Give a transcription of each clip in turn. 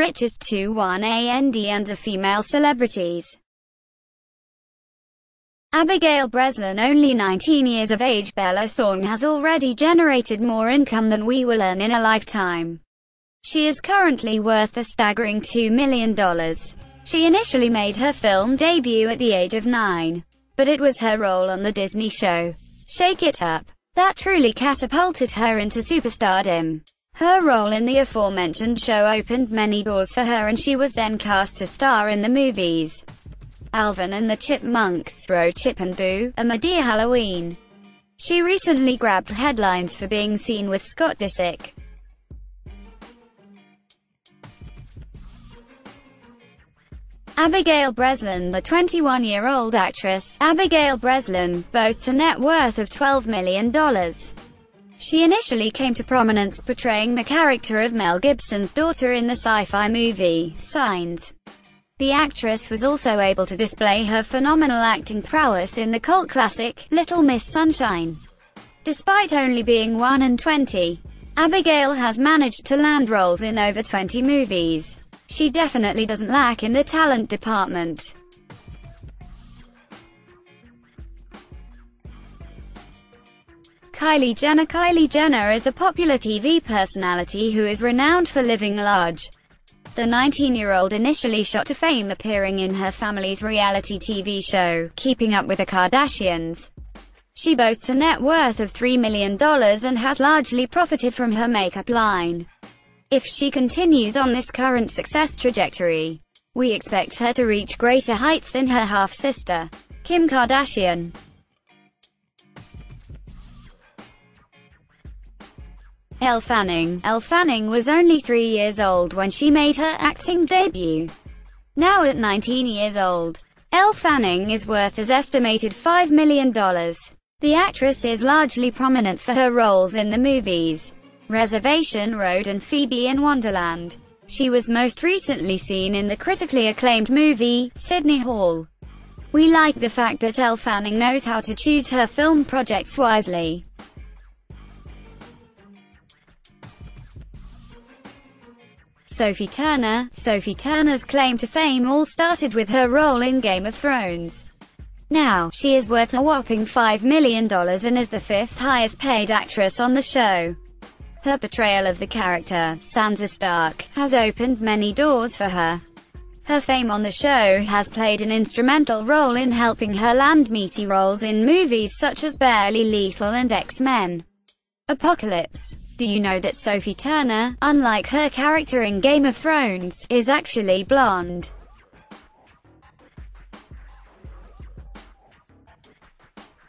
richest 2-1-AND under female celebrities. Abigail Breslin only 19 years of age Bella Thorne has already generated more income than we will earn in a lifetime. She is currently worth a staggering $2 million. She initially made her film debut at the age of 9. But it was her role on the Disney show, Shake It Up, that truly catapulted her into superstardom. Her role in the aforementioned show opened many doors for her and she was then cast to star in the movies. Alvin and the Chipmunks, Road Chip and Boo, A Madea Halloween. She recently grabbed headlines for being seen with Scott Disick. Abigail Breslin The 21-year-old actress, Abigail Breslin, boasts a net worth of $12 million. She initially came to prominence portraying the character of Mel Gibson's daughter in the sci-fi movie, Signs. The actress was also able to display her phenomenal acting prowess in the cult classic, Little Miss Sunshine. Despite only being 1 and 20, Abigail has managed to land roles in over 20 movies. She definitely doesn't lack in the talent department. Kylie Jenner Kylie Jenner is a popular TV personality who is renowned for living large. The 19-year-old initially shot to fame appearing in her family's reality TV show, Keeping Up with the Kardashians. She boasts a net worth of $3 million and has largely profited from her makeup line. If she continues on this current success trajectory, we expect her to reach greater heights than her half-sister, Kim Kardashian. Elle Fanning. Elle Fanning was only three years old when she made her acting debut. Now at 19 years old, Elle Fanning is worth as estimated $5 million. The actress is largely prominent for her roles in the movies Reservation Road and Phoebe in Wonderland. She was most recently seen in the critically acclaimed movie, Sidney Hall. We like the fact that Elle Fanning knows how to choose her film projects wisely. Sophie Turner. Sophie Turner's claim to fame all started with her role in Game of Thrones. Now, she is worth a whopping $5 million and is the fifth highest paid actress on the show. Her portrayal of the character, Sansa Stark, has opened many doors for her. Her fame on the show has played an instrumental role in helping her land meaty roles in movies such as Barely Lethal and X-Men. Apocalypse do you know that Sophie Turner, unlike her character in Game of Thrones, is actually blonde?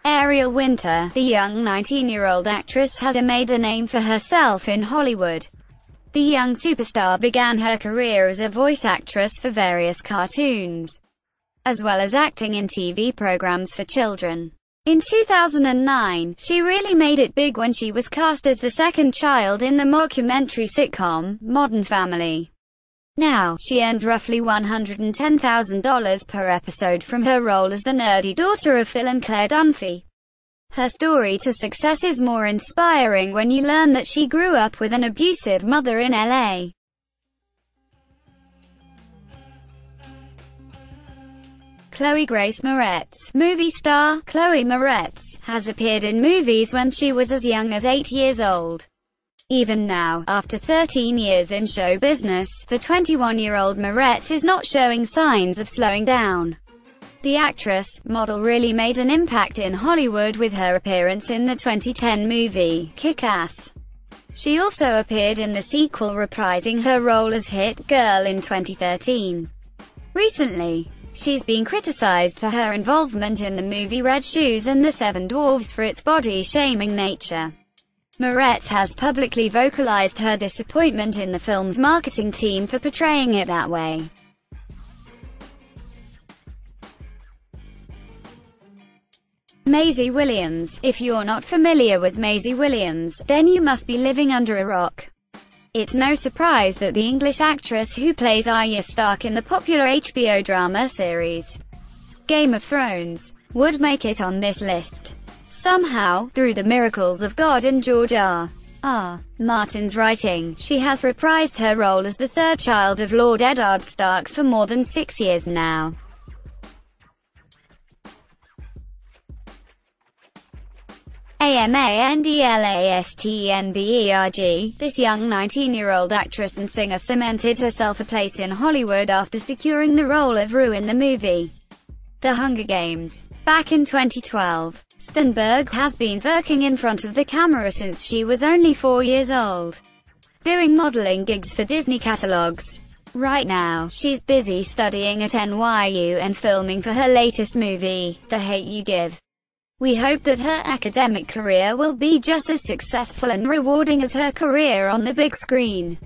Ariel Winter, the young 19-year-old actress has made a name for herself in Hollywood. The young superstar began her career as a voice actress for various cartoons, as well as acting in TV programs for children. In 2009, she really made it big when she was cast as the second child in the mockumentary sitcom, Modern Family. Now, she earns roughly $110,000 per episode from her role as the nerdy daughter of Phil and Claire Dunphy. Her story to success is more inspiring when you learn that she grew up with an abusive mother in LA. Chloe Grace Moretz, movie star, Chloe Moretz, has appeared in movies when she was as young as 8 years old. Even now, after 13 years in show business, the 21-year-old Moretz is not showing signs of slowing down. The actress, model really made an impact in Hollywood with her appearance in the 2010 movie, Kick-Ass. She also appeared in the sequel reprising her role as Hit Girl in 2013. Recently, She's been criticized for her involvement in the movie Red Shoes and The Seven Dwarfs for its body-shaming nature. Moretz has publicly vocalized her disappointment in the film's marketing team for portraying it that way. Maisie Williams. If you're not familiar with Maisie Williams, then you must be living under a rock. It's no surprise that the English actress who plays Arya Stark in the popular HBO drama series Game of Thrones would make it on this list. Somehow, through the miracles of God and George R. R. Martin's writing, she has reprised her role as the third child of Lord Eddard Stark for more than six years now. AMANDLASTENBERG, this young 19-year-old actress and singer cemented herself a place in Hollywood after securing the role of Rue in the movie The Hunger Games. Back in 2012, Stenberg has been working in front of the camera since she was only four years old, doing modeling gigs for Disney catalogs. Right now, she's busy studying at NYU and filming for her latest movie, The Hate You Give. We hope that her academic career will be just as successful and rewarding as her career on the big screen.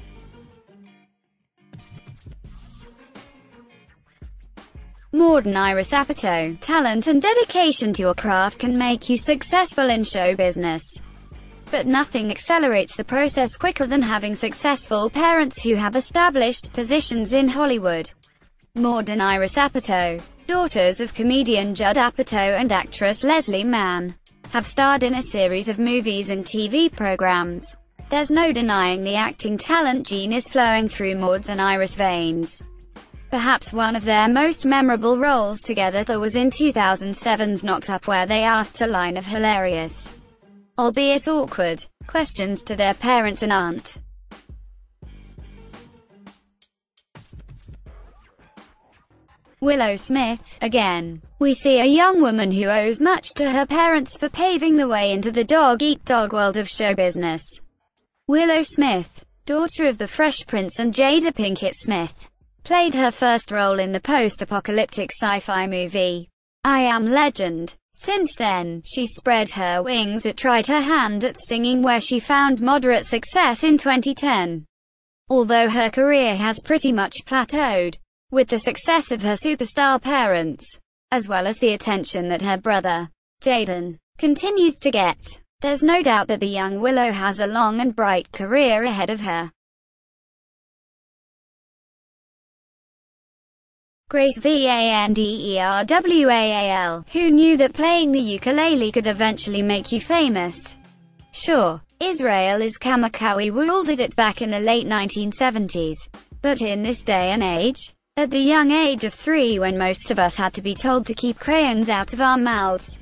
Maude and Iris Apatow, talent and dedication to your craft can make you successful in show business. But nothing accelerates the process quicker than having successful parents who have established positions in Hollywood. Maude and Iris Apatow daughters of comedian Judd Apatow and actress Leslie Mann, have starred in a series of movies and TV programs. There's no denying the acting talent gene is flowing through Maude's and Iris' veins. Perhaps one of their most memorable roles together was in 2007's Knocked Up where they asked a line of hilarious, albeit awkward, questions to their parents and aunt. Willow Smith, again. We see a young woman who owes much to her parents for paving the way into the dog-eat-dog world of show business. Willow Smith, daughter of the Fresh Prince and Jada Pinkett Smith, played her first role in the post-apocalyptic sci-fi movie, I Am Legend. Since then, she spread her wings and tried her hand at singing where she found moderate success in 2010. Although her career has pretty much plateaued, with the success of her superstar parents, as well as the attention that her brother, Jaden, continues to get. There's no doubt that the young Willow has a long and bright career ahead of her. Grace Vanderwaal, who knew that playing the ukulele could eventually make you famous? Sure, Israel is Kamakawi did it back in the late 1970s. But in this day and age, at the young age of three when most of us had to be told to keep crayons out of our mouths,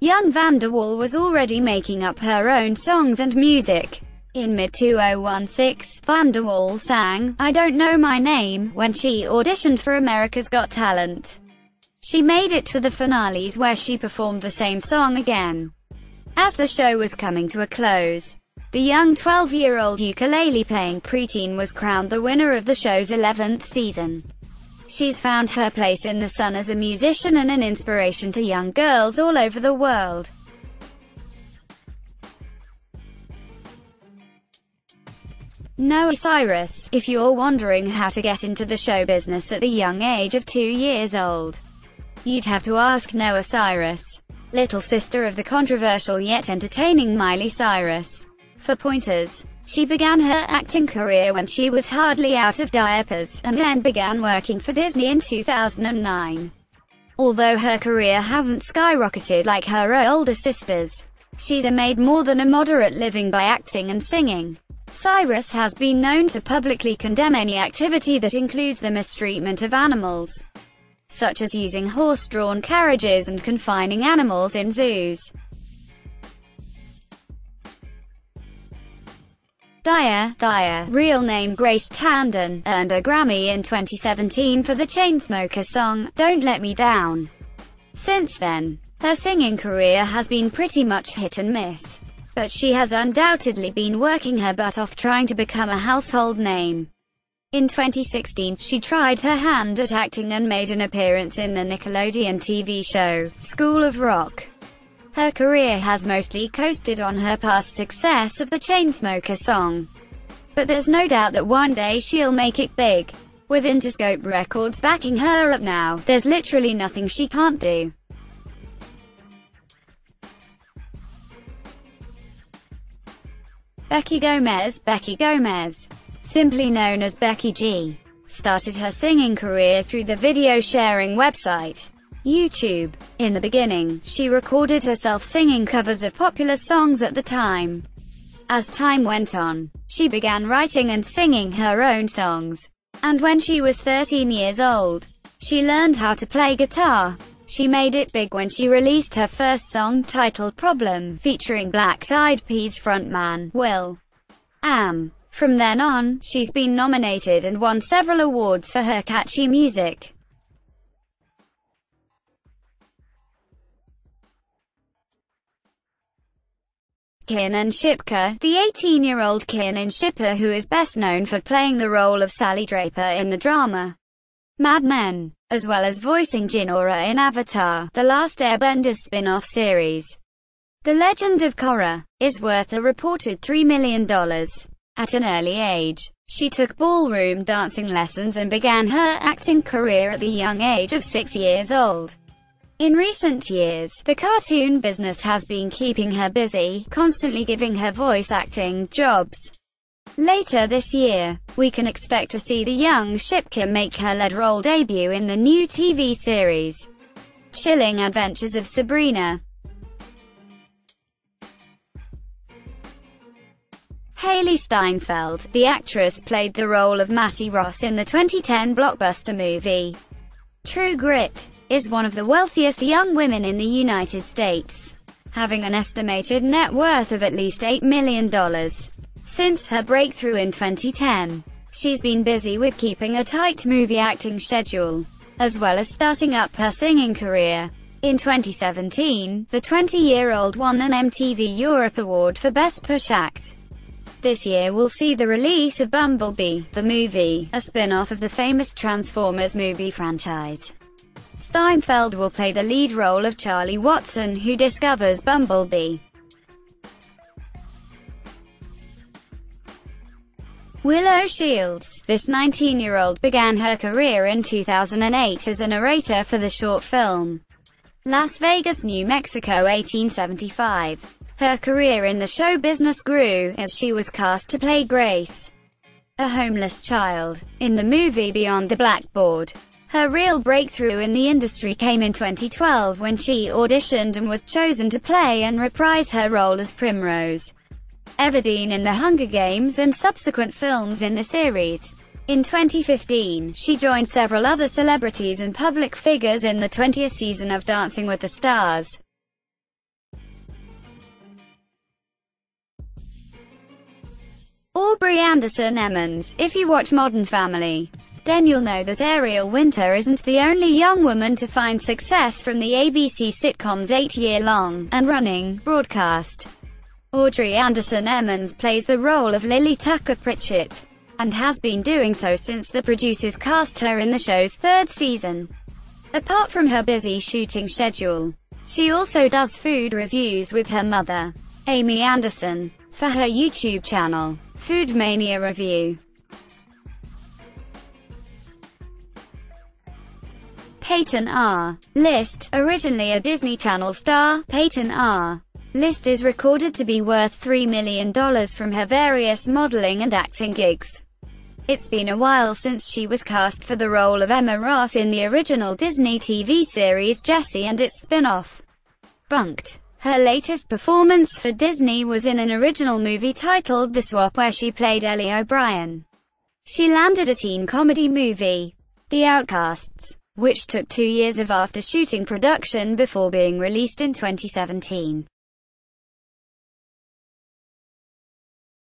young Vanderwaal was already making up her own songs and music. In mid-2016, Vanderwaal sang, I Don't Know My Name, when she auditioned for America's Got Talent. She made it to the finales where she performed the same song again. As the show was coming to a close, the young 12-year-old ukulele-playing preteen was crowned the winner of the show's 11th season. She's found her place in the sun as a musician and an inspiration to young girls all over the world. Noah Cyrus, if you're wondering how to get into the show business at the young age of two years old, you'd have to ask Noah Cyrus, little sister of the controversial yet entertaining Miley Cyrus, for pointers. She began her acting career when she was hardly out of diapers, and then began working for Disney in 2009. Although her career hasn't skyrocketed like her older sisters, she's made more than a moderate living by acting and singing. Cyrus has been known to publicly condemn any activity that includes the mistreatment of animals, such as using horse-drawn carriages and confining animals in zoos. Daya, Daya, real name Grace Tandon, earned a Grammy in 2017 for the Chainsmokers song, Don't Let Me Down. Since then, her singing career has been pretty much hit and miss. But she has undoubtedly been working her butt off trying to become a household name. In 2016, she tried her hand at acting and made an appearance in the Nickelodeon TV show, School of Rock. Her career has mostly coasted on her past success of the Chainsmoker song. But there's no doubt that one day she'll make it big. With Interscope Records backing her up now, there's literally nothing she can't do. Becky Gomez Becky Gomez, simply known as Becky G, started her singing career through the video sharing website, YouTube. In the beginning, she recorded herself singing covers of popular songs at the time. As time went on, she began writing and singing her own songs. And when she was 13 years old, she learned how to play guitar. She made it big when she released her first song titled Problem, featuring Black Eyed Peas frontman, Will. Am. From then on, she's been nominated and won several awards for her catchy music. Kiernan Shipka, the 18-year-old Kiernan Shipka who is best known for playing the role of Sally Draper in the drama Mad Men, as well as voicing Jinora in Avatar, The Last Airbender spin-off series. The Legend of Korra, is worth a reported $3 million. At an early age, she took ballroom dancing lessons and began her acting career at the young age of six years old. In recent years, the cartoon business has been keeping her busy, constantly giving her voice acting jobs. Later this year, we can expect to see the young Shipka make her lead role debut in the new TV series, Chilling Adventures of Sabrina. Hailee Steinfeld, the actress played the role of Mattie Ross in the 2010 blockbuster movie, True Grit is one of the wealthiest young women in the United States, having an estimated net worth of at least $8 million. Since her breakthrough in 2010, she's been busy with keeping a tight movie acting schedule, as well as starting up her singing career. In 2017, the 20-year-old won an MTV Europe Award for Best Push Act. This year will see the release of Bumblebee, the movie, a spin-off of the famous Transformers movie franchise. Steinfeld will play the lead role of Charlie Watson who discovers Bumblebee. Willow Shields, this 19-year-old began her career in 2008 as a narrator for the short film Las Vegas, New Mexico 1875. Her career in the show business grew, as she was cast to play Grace, a homeless child, in the movie Beyond the Blackboard. Her real breakthrough in the industry came in 2012 when she auditioned and was chosen to play and reprise her role as Primrose Everdeen in The Hunger Games and subsequent films in the series. In 2015, she joined several other celebrities and public figures in the 20th season of Dancing with the Stars. Aubrey Anderson Emmons, if you watch Modern Family, then you'll know that Ariel Winter isn't the only young woman to find success from the ABC sitcom's eight-year-long, and running, broadcast. Aubrey Anderson Emmons plays the role of Lily Tucker Pritchett, and has been doing so since the producers cast her in the show's third season. Apart from her busy shooting schedule, she also does food reviews with her mother, Amy Anderson, for her YouTube channel, Food Mania Review. Peyton R. List, originally a Disney Channel star, Peyton R. List is recorded to be worth $3 million from her various modeling and acting gigs. It's been a while since she was cast for the role of Emma Ross in the original Disney TV series Jessie and its spin-off, Bunk'd. Her latest performance for Disney was in an original movie titled The Swap where she played Ellie O'Brien. She landed a teen comedy movie, The Outcasts which took two years of after-shooting production before being released in 2017.